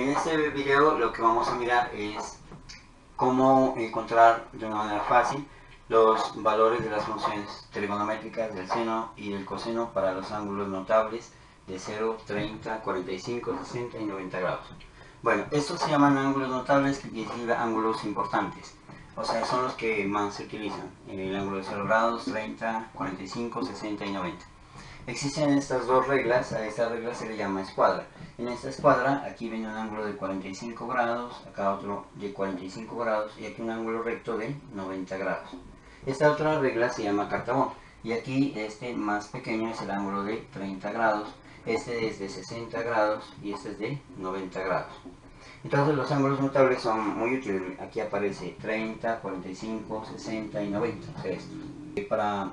En este video lo que vamos a mirar es cómo encontrar de una manera fácil los valores de las funciones trigonométricas del seno y del coseno para los ángulos notables de 0, 30, 45, 60 y 90 grados. Bueno, estos se llaman ángulos notables que decir ángulos importantes. O sea, son los que más se utilizan. El ángulo de 0 grados, 30, 45, 60 y 90. Existen estas dos reglas, a esta regla se le llama escuadra. En esta escuadra, aquí viene un ángulo de 45 grados, acá otro de 45 grados y aquí un ángulo recto de 90 grados. Esta otra regla se llama cartabón y aquí este más pequeño es el ángulo de 30 grados, este es de 60 grados y este es de 90 grados. Entonces los ángulos notables son muy útiles, aquí aparece 30, 45, 60 y 90, o Para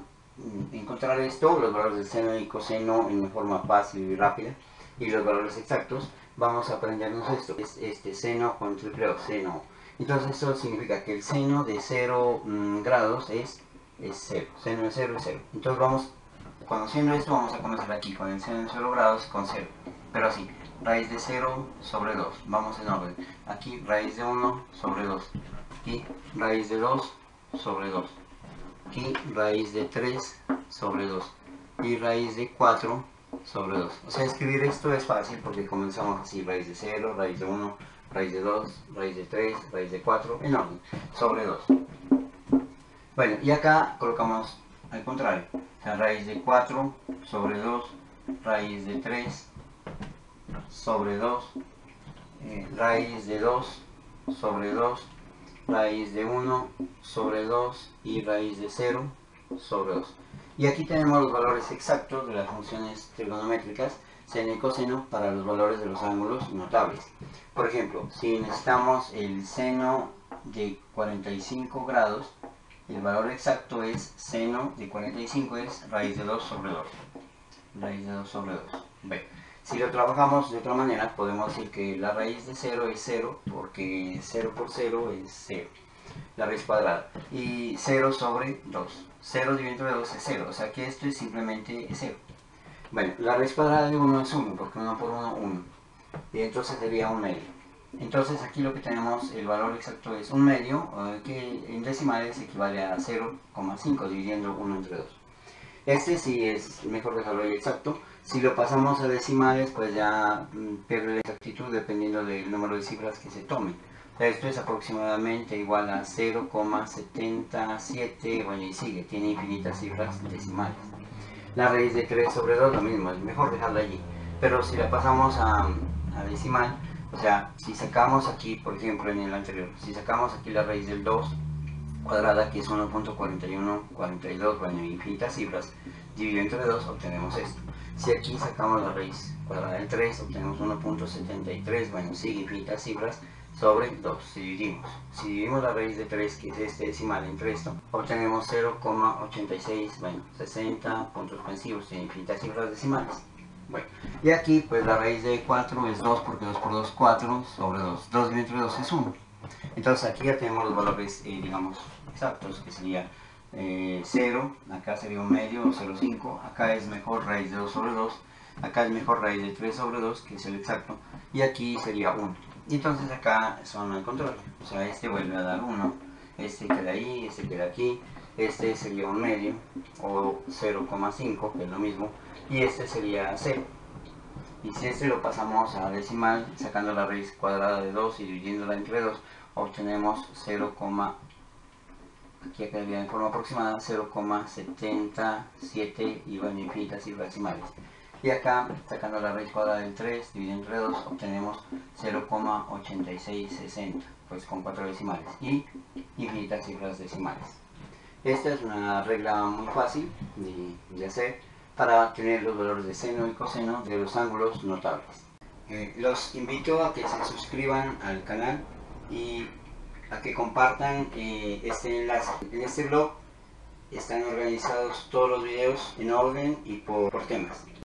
encontrar esto, los valores del seno y coseno en forma fácil y rápida y los valores exactos, vamos a aprendernos esto, es este seno con triple seno entonces esto significa que el seno de 0 mm, grados es, es 0. Seno de 0 es 0. Entonces vamos, conociendo esto, vamos a comenzar aquí con el seno de 0 grados con 0. Pero así, raíz de 0 sobre 2. Vamos en orden. Aquí raíz de 1 sobre 2. Aquí raíz de 2 sobre 2. Aquí raíz de 3 sobre 2. Y raíz de 4 sobre 2. O sea, escribir esto es fácil porque comenzamos así, raíz de 0, raíz de 1, raíz de 2, raíz de 3, raíz de 4, en orden, sobre 2. Bueno, y acá colocamos al contrario, o sea, raíz de 4 sobre 2, raíz de 3 sobre 2, eh, raíz de 2 sobre 2, raíz de 1 sobre 2 y raíz de 0 sobre 2. Y aquí tenemos los valores exactos de las funciones trigonométricas seno y coseno para los valores de los ángulos notables. Por ejemplo, si necesitamos el seno de 45 grados, el valor exacto es seno de 45 es raíz de 2 sobre 2. Raíz de 2 sobre 2. Si lo trabajamos de otra manera, podemos decir que la raíz de 0 es 0, porque 0 por 0 es 0, la raíz cuadrada. Y 0 sobre 2. 0 dividido entre 2 es 0, o sea que esto es simplemente 0. Bueno, la raíz cuadrada de 1 es 1, porque 1 por 1, 1. Y entonces sería un medio. Entonces aquí lo que tenemos, el valor exacto es un medio, que en decimales equivale a 0,5, dividiendo 1 entre 2. Este sí es mejor dejarlo exacto. Si lo pasamos a decimales, pues ya mm, pierde la exactitud dependiendo del número de cifras que se tome. Esto es aproximadamente igual a 0,77, bueno y sigue, tiene infinitas cifras decimales. La raíz de 3 sobre 2 lo mismo, es mejor dejarla allí. Pero si la pasamos a, decimal, o sea, si sacamos aquí, por ejemplo en el anterior, si sacamos aquí la raíz del 2 cuadrada, que es 1.4142, bueno, infinitas cifras, dividido entre 2, obtenemos esto. Si aquí sacamos la raíz cuadrada del 3, obtenemos 1.73, bueno, sigue infinitas cifras, sobre 2, si dividimos. Si dividimos la raíz de 3, que es este decimal entre esto, obtenemos 0,86, bueno, 60 puntos suspensivos en infinitas cifras decimales. Bueno, y aquí pues la raíz de 4 es 2 porque 2 por 2 4 sobre 2. 2 dividido entre 2 es 1. Entonces aquí ya tenemos los valores, eh, digamos, exactos, que sería 0, eh, acá sería un medio, 0,5, acá es mejor raíz de 2 sobre 2, acá es mejor raíz de 3 sobre 2, que es el exacto, y aquí sería 1. Y entonces acá son al control. O sea, este vuelve a dar 1, este queda ahí, este queda aquí, este sería un medio, o 0,5, que es lo mismo, y este sería 0. Y si este lo pasamos a decimal, sacando la raíz cuadrada de 2 y dividiéndola entre 2, obtenemos 0, aquí quedaría en forma aproximada 0,77 y van infinitas cifras decimales. Y acá, sacando la raíz cuadrada del 3, dividido entre 2, obtenemos 0,8660, pues con 4 decimales y infinitas cifras decimales. Esta es una regla muy fácil de, hacer para tener los valores de seno y coseno de los ángulos notables. Eh, los invito a que se suscriban al canal y a que compartan eh, este enlace. En este blog están organizados todos los videos en orden y por temas.